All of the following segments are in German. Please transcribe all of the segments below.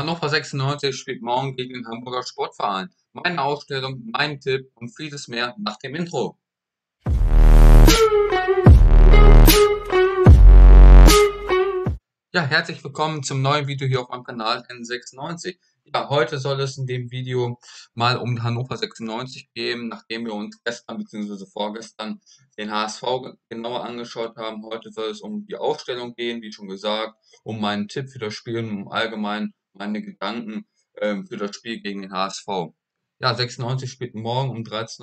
Hannover 96 spielt morgen gegen den Hamburger Sportverein. Meine Ausstellung, mein Tipp und vieles mehr nach dem Intro. Ja, herzlich willkommen zum neuen Video hier auf meinem Kanal N96. Ja, heute soll es in dem Video mal um Hannover 96 gehen, nachdem wir uns gestern bzw. vorgestern den HSV genauer angeschaut haben. Heute soll es um die Ausstellung gehen, wie schon gesagt, um meinen Tipp für das Spiel und um allgemein meine Gedanken ähm, für das Spiel gegen den HSV. Ja, 96 spielt morgen um 13.30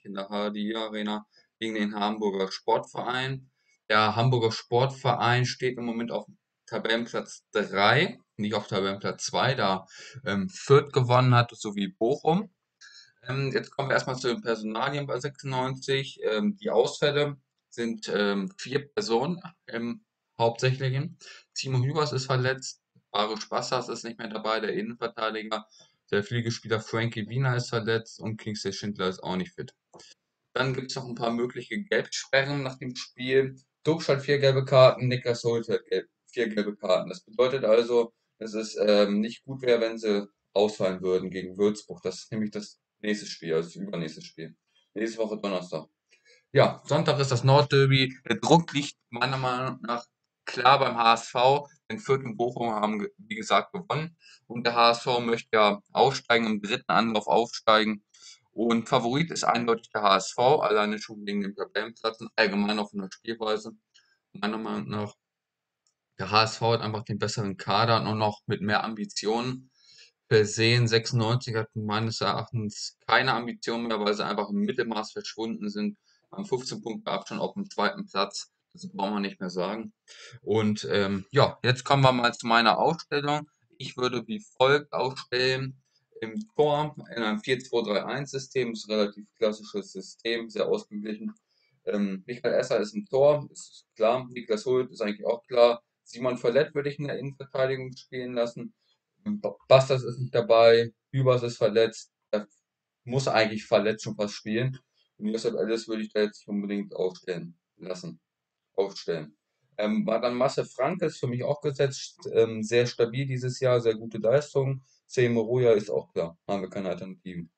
Uhr in der HDI Arena gegen den Hamburger Sportverein. Der Hamburger Sportverein steht im Moment auf Tabellenplatz 3, nicht auf Tabellenplatz 2, da ähm, Fürth gewonnen hat, sowie Bochum. Ähm, jetzt kommen wir erstmal zu den Personalien bei 96. Ähm, die Ausfälle sind ähm, vier Personen im Hauptsächlichen. Timo Hübers ist verletzt, Baruch Bassas ist nicht mehr dabei, der Innenverteidiger. Der Flügelspieler Frankie Wiener ist verletzt und Kingsley Schindler ist auch nicht fit. Dann gibt es noch ein paar mögliche Gelbsperren nach dem Spiel. Duxch hat vier gelbe Karten, Niklas Holt hat gelb, vier gelbe Karten. Das bedeutet also, dass es ähm, nicht gut wäre, wenn sie ausfallen würden gegen Würzburg. Das ist nämlich das nächste Spiel, also das übernächste Spiel. Nächste Woche Donnerstag. Ja, Sonntag ist das Nordderby. Der Druck liegt meiner Meinung nach klar beim HSV. Den vierten Bochum haben, wie gesagt, gewonnen. Und der HSV möchte ja aufsteigen, im dritten Anlauf aufsteigen. Und Favorit ist eindeutig der HSV, alleine schon wegen dem Tabellenplatz und allgemein auch von der Spielweise. Meiner Meinung nach, der HSV hat einfach den besseren Kader und noch mit mehr Ambitionen versehen. 96 hat meines Erachtens keine Ambitionen mehr, weil sie einfach im Mittelmaß verschwunden sind. Haben 15 Punkte Abstand auf dem zweiten Platz. Das brauchen wir nicht mehr sagen. Und ähm, ja, jetzt kommen wir mal zu meiner Ausstellung. Ich würde wie folgt ausstellen. Im Tor in einem 4-2-3-1-System, ist ein relativ klassisches System, sehr ausgeglichen. Ähm, Michael Esser ist im Tor, ist klar. Niklas Hult ist eigentlich auch klar. Simon Verlet würde ich in der Innenverteidigung spielen lassen. Bastas ist nicht dabei. Hübers ist verletzt. Er muss eigentlich verletzt schon fast spielen. Und deshalb alles würde ich da jetzt nicht unbedingt aufstellen lassen aufstellen. Ähm, war dann Masse Frank ist für mich auch gesetzt, ähm, sehr stabil dieses Jahr, sehr gute Leistung. C. Moruya ist auch klar, haben wir keine Alternativen.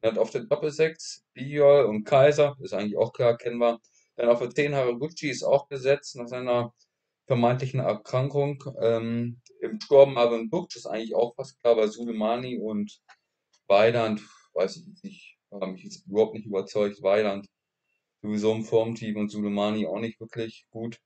Dann auf der Doppel-6 Biol und Kaiser, ist eigentlich auch klar, wir. Dann auf der 10 Haraguchi ist auch gesetzt nach seiner vermeintlichen Erkrankung. Ähm, Im Sturm Marvin Buksch ist eigentlich auch fast klar, bei Suleimani und Weidand, weiß ich nicht, habe mich jetzt überhaupt nicht überzeugt. Weidand sowieso im Formteam und Suleimani auch nicht wirklich gut.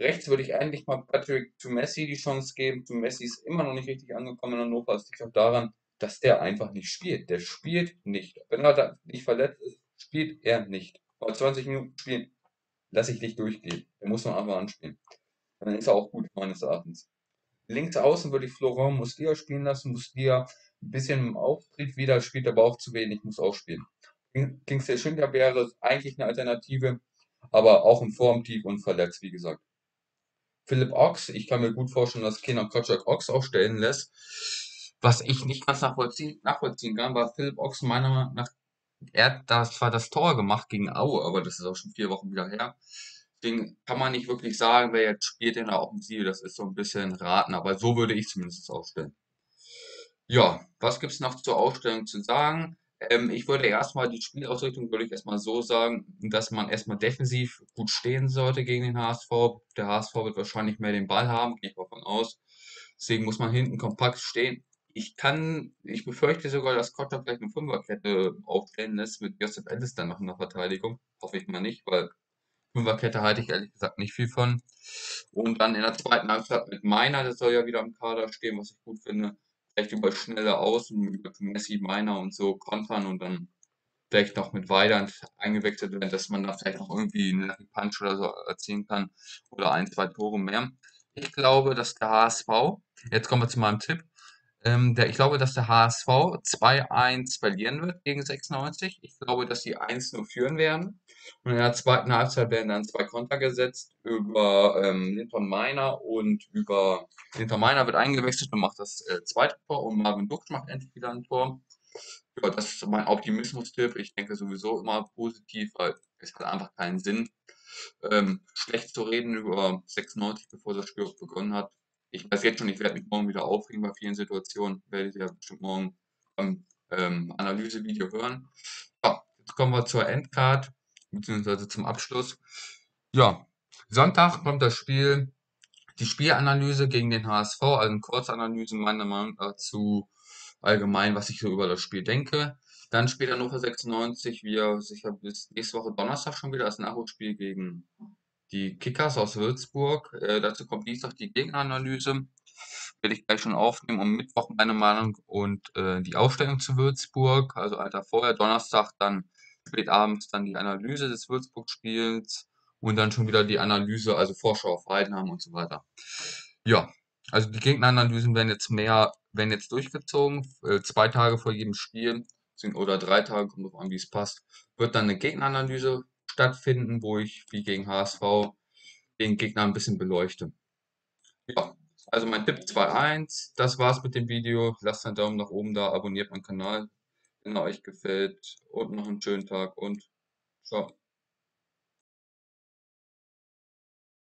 Rechts würde ich eigentlich mal Patrick zu Messi die Chance geben. Zu Messi ist immer noch nicht richtig angekommen in Hannover. Das liegt auch daran, dass der einfach nicht spielt. Der spielt nicht. Wenn er da nicht verletzt ist, spielt er nicht. Aber 20 Minuten spielen, lasse ich nicht durchgehen. Der muss man einfach anspielen. Dann ist er auch gut, meines Erachtens. Links außen würde ich Florent Muslia spielen lassen. Muslia ein bisschen im Auftritt wieder, spielt aber auch zu wenig, muss auch spielen. Kingsley Schindler wäre eigentlich eine Alternative, aber auch im Formtief und verletzt, wie gesagt. Philipp Ochs, ich kann mir gut vorstellen, dass Kenan Kotschak Ochs aufstellen lässt. Was ich nicht ganz nachvollziehen, nachvollziehen kann, war Philipp Ochs meiner Meinung nach, er hat das zwar das Tor gemacht gegen Aue, aber das ist auch schon vier Wochen wieder her. Deswegen kann man nicht wirklich sagen, wer jetzt spielt in der Offensive, das ist so ein bisschen raten, aber so würde ich zumindest aufstellen. Ja, was gibt es noch zur Ausstellung zu sagen? Ähm, ich würde erstmal die Spielausrichtung würde ich erstmal so sagen, dass man erstmal defensiv gut stehen sollte gegen den HSV. Der HSV wird wahrscheinlich mehr den Ball haben, gehe ich davon aus. Deswegen muss man hinten kompakt stehen. Ich kann, ich befürchte sogar, dass Kotter vielleicht eine Fünferkette aufstellen lässt mit Josef Ellis dann noch in der Verteidigung. Hoffe ich mal nicht, weil Fünferkette halte ich ehrlich gesagt nicht viel von. Und dann in der zweiten Halbzeit mit Meiner, der soll ja wieder im Kader stehen, was ich gut finde vielleicht über schnelle Außen, über Messi, Meiner und so kontern und dann vielleicht noch mit Weidand eingewechselt werden, dass man da vielleicht noch irgendwie einen Punch oder so erzielen kann oder ein, zwei Tore mehr. Ich glaube, dass der HSV, jetzt kommen wir zu meinem Tipp, ähm, der, ich glaube, dass der HSV 2-1 verlieren wird gegen 96. Ich glaube, dass sie 1-0 führen werden. Und in der zweiten Halbzeit werden dann zwei Konter gesetzt über ähm, Linton Meiner und über Linton Meiner wird eingewechselt und macht das äh, zweite Tor und Marvin Duck macht endlich wieder ein Tor. Ja, das ist mein Optimismus-Tipp. Ich denke sowieso immer positiv, weil es hat einfach keinen Sinn, ähm, schlecht zu reden über 96, bevor das Spiel begonnen hat. Ich weiß jetzt schon, ich werde mich morgen wieder aufregen bei vielen Situationen, werde ich ja bestimmt morgen beim ähm, Analysevideo hören. Ja, jetzt kommen wir zur Endcard, beziehungsweise zum Abschluss. Ja, Sonntag kommt das Spiel, die Spielanalyse gegen den HSV, also eine Kurzanalyse meiner Meinung nach zu allgemein, was ich so über das Spiel denke. Dann später Hannover 96, wir sicher bis nächste Woche Donnerstag schon wieder das Nachholspiel gegen die Kickers aus Würzburg. Äh, dazu kommt Dienstag die Gegneranalyse. Werde ich gleich schon aufnehmen. Um Mittwoch meine Meinung und äh, die Aufstellung zu Würzburg. Also Alter vorher, Donnerstag dann spät abends dann die Analyse des Würzburg-Spiels und dann schon wieder die Analyse, also Vorschau auf Heidenheim und so weiter. Ja, also die Gegneranalysen werden jetzt mehr, werden jetzt durchgezogen, äh, zwei Tage vor jedem Spiel oder drei Tage, kommt drauf an, wie es passt, wird dann eine Gegneranalyse stattfinden, wo ich wie gegen HSV den Gegner ein bisschen beleuchte. Ja, also mein Tipp 2-1. Das war's mit dem Video. Lasst einen Daumen nach oben da, abonniert meinen Kanal, wenn er euch gefällt und noch einen schönen Tag und ciao.